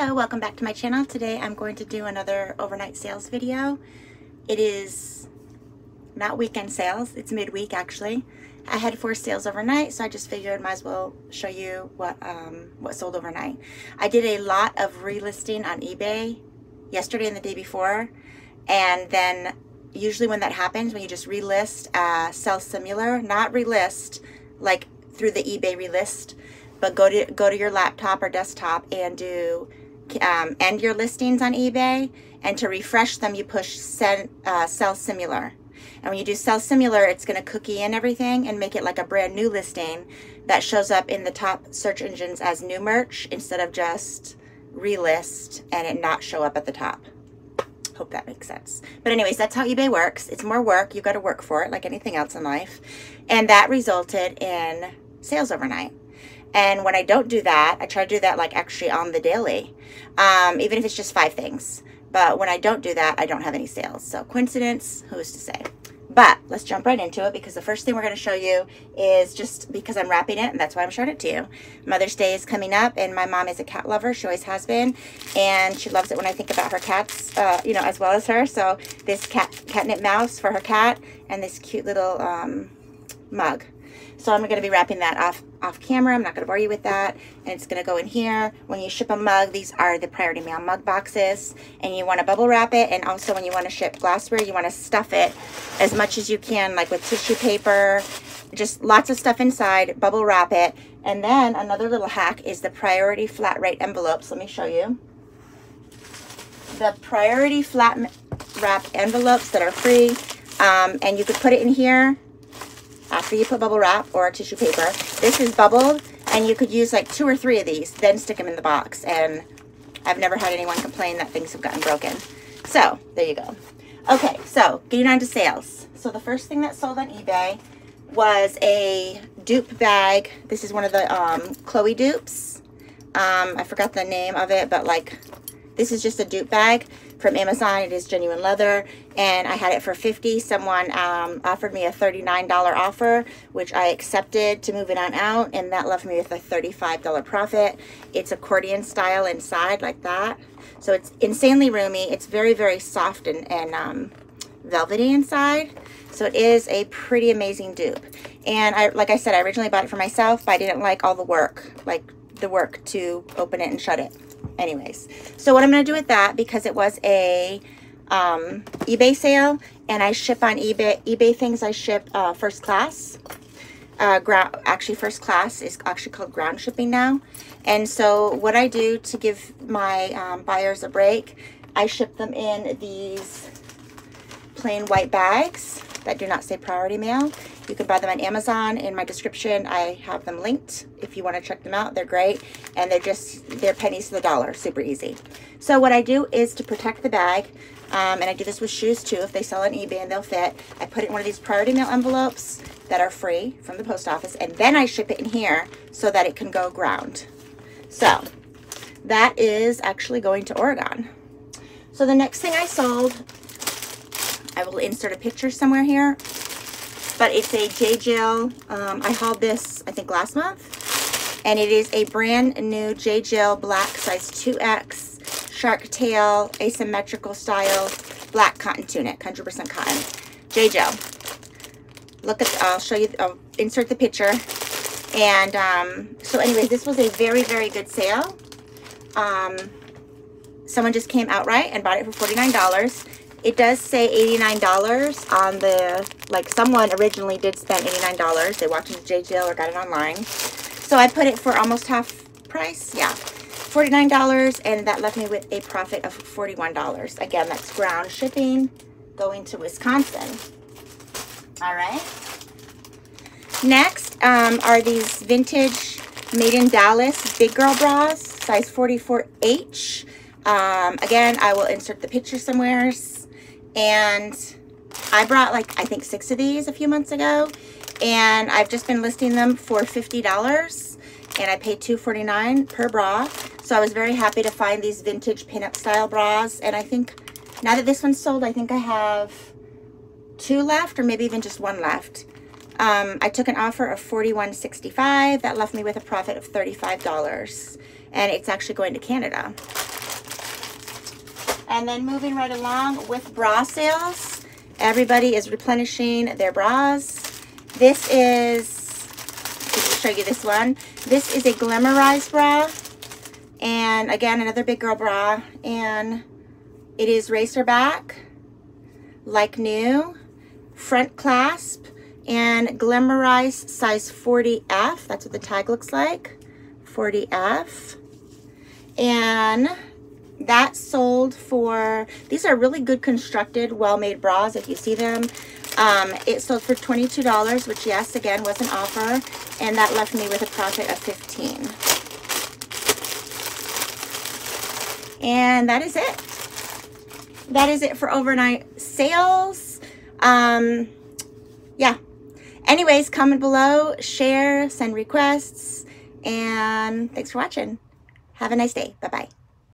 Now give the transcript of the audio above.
Hello, welcome back to my channel. Today I'm going to do another overnight sales video. It is not weekend sales, it's midweek actually. I had four sales overnight, so I just figured might as well show you what um, what sold overnight. I did a lot of relisting on eBay yesterday and the day before, and then usually when that happens, when you just relist, uh, sell similar, not relist like through the eBay relist, but go to go to your laptop or desktop and do um, end your listings on eBay. And to refresh them, you push uh, sell similar. And when you do sell similar, it's going to cookie in everything and make it like a brand new listing that shows up in the top search engines as new merch instead of just relist and it not show up at the top. Hope that makes sense. But anyways, that's how eBay works. It's more work. You've got to work for it like anything else in life. And that resulted in sales overnight. And when I don't do that, I try to do that like actually on the daily, um, even if it's just five things. But when I don't do that, I don't have any sales. So coincidence, who's to say? But let's jump right into it because the first thing we're going to show you is just because I'm wrapping it and that's why I'm showing it to you. Mother's Day is coming up and my mom is a cat lover. She always has been and she loves it when I think about her cats, uh, you know, as well as her. So this cat catnip mouse for her cat and this cute little um, mug. So I'm going to be wrapping that off off camera. I'm not going to bore you with that. And it's going to go in here. When you ship a mug, these are the Priority Mail mug boxes. And you want to bubble wrap it. And also when you want to ship glassware, you want to stuff it as much as you can, like with tissue paper. Just lots of stuff inside. Bubble wrap it. And then another little hack is the Priority Flat Rate envelopes. Let me show you. The Priority Flat Rate envelopes that are free. Um, and you could put it in here after you put bubble wrap or tissue paper. This is bubbled and you could use like two or three of these, then stick them in the box. And I've never had anyone complain that things have gotten broken. So there you go. Okay, so getting on to sales. So the first thing that sold on eBay was a dupe bag. This is one of the um, Chloe dupes. Um, I forgot the name of it, but like this is just a dupe bag from Amazon. It is genuine leather and I had it for 50 Someone um, offered me a $39 offer, which I accepted to move it on out and that left me with a $35 profit. It's accordion style inside like that. So it's insanely roomy. It's very, very soft and, and um, velvety inside. So it is a pretty amazing dupe. And I, like I said, I originally bought it for myself, but I didn't like all the work, like the work to open it and shut it anyways so what i'm going to do with that because it was a um, ebay sale and i ship on ebay ebay things i ship uh, first class. Uh, ground actually first class is actually called ground shipping now. And so what i do to give my um, buyers a break i ship them in these plain white bags that do not say priority mail you can buy them on Amazon. In my description, I have them linked if you want to check them out. They're great, and they're just, they're pennies to the dollar, super easy. So what I do is to protect the bag, um, and I do this with shoes too. If they sell on eBay and they'll fit, I put it in one of these priority mail envelopes that are free from the post office, and then I ship it in here so that it can go ground. So that is actually going to Oregon. So the next thing I sold, I will insert a picture somewhere here but it's a J. Jill. Um, I hauled this, I think, last month. And it is a brand new J. Jill black size 2X shark tail asymmetrical style black cotton tunic, 100% cotton. J. Jill. Look at, I'll show you, I'll insert the picture. And um, so anyway, this was a very, very good sale. Um, someone just came outright and bought it for $49. It does say $89 on the, like someone originally did spend $89. They walked into J. Jill or got it online. So I put it for almost half price. Yeah, $49 and that left me with a profit of $41. Again, that's ground shipping going to Wisconsin. All right. Next um, are these vintage Made in Dallas Big Girl Bras, size 44H. Um, again, I will insert the picture somewhere and I brought like I think six of these a few months ago. And I've just been listing them for $50 and I paid $2.49 per bra. So I was very happy to find these vintage pinup style bras. And I think now that this one's sold I think I have two left or maybe even just one left. Um, I took an offer of $41.65 that left me with a profit of $35 and it's actually going to Canada And then moving right along with bra sales. Everybody is replenishing their bras. This is, show you this one. This is a Glamorise bra. And again, another big girl bra. And it is racer back, like new, front clasp, and Glamorise size 40F. That's what the tag looks like, 40F. And that sold for, these are really good constructed, well-made bras if you see them. Um, it sold for $22, which yes, again, was an offer. And that left me with a profit of 15 And that is it. That is it for overnight sales. Um, yeah. Anyways, comment below, share, send requests, and thanks for watching. Have a nice day. Bye-bye.